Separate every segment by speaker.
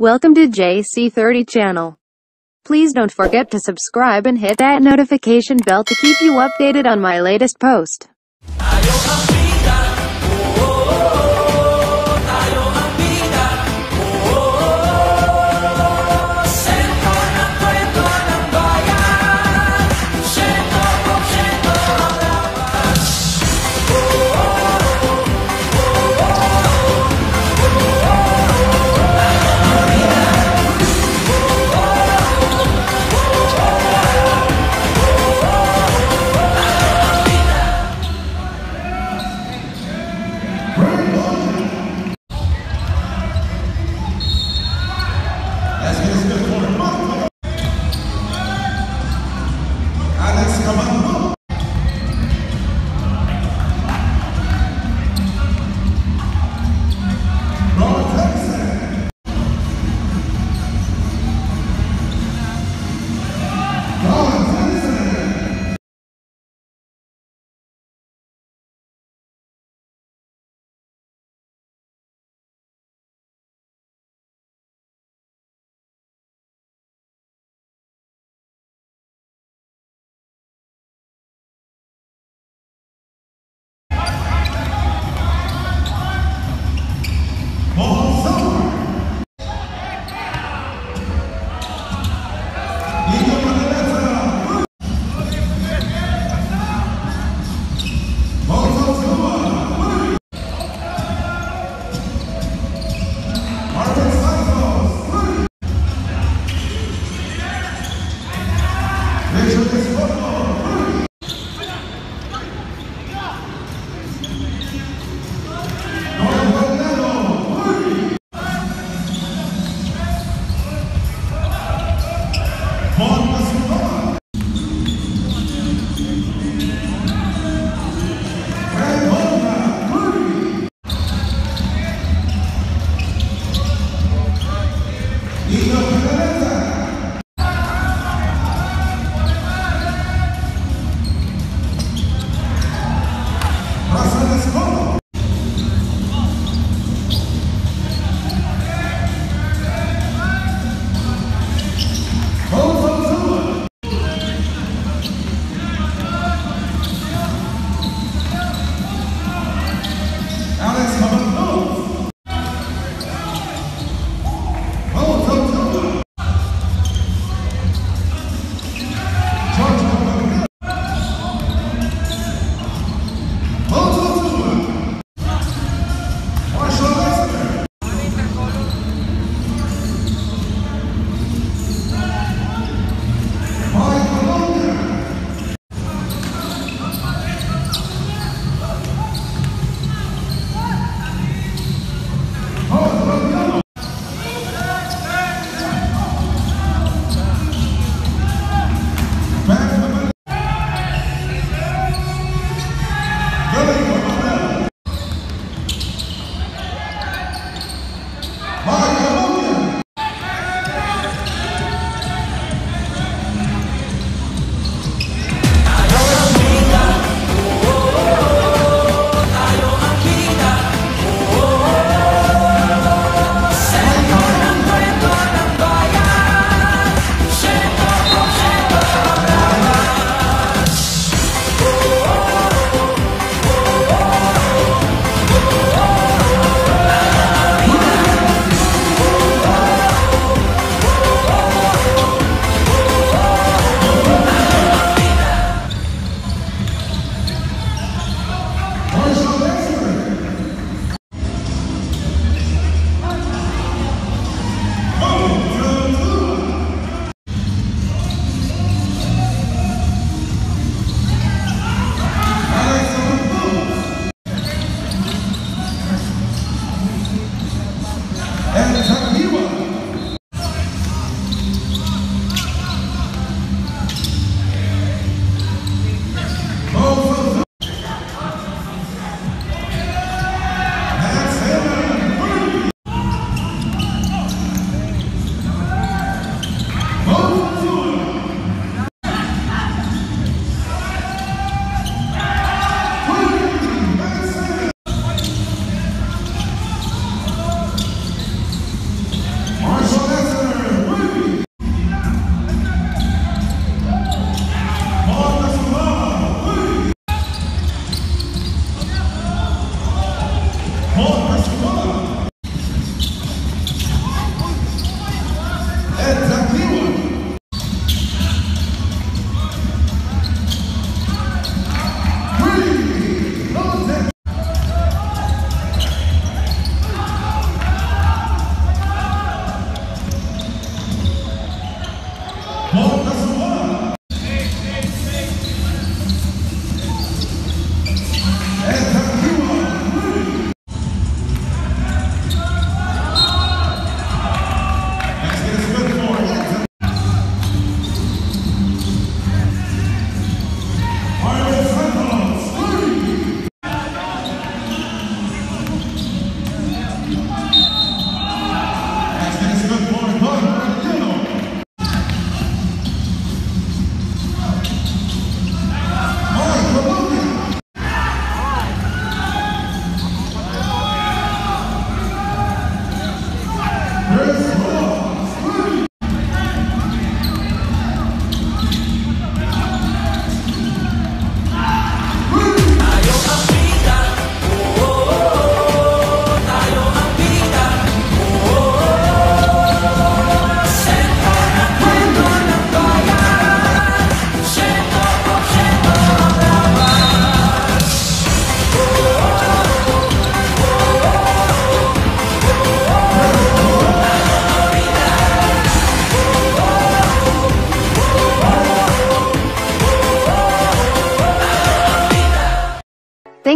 Speaker 1: Welcome to JC30 channel. Please don't forget to subscribe and hit that notification bell to keep you updated on my latest post.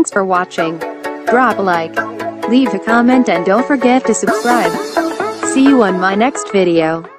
Speaker 1: Thanks for watching. Drop a like, leave a comment and don't forget to subscribe. See you on my next video.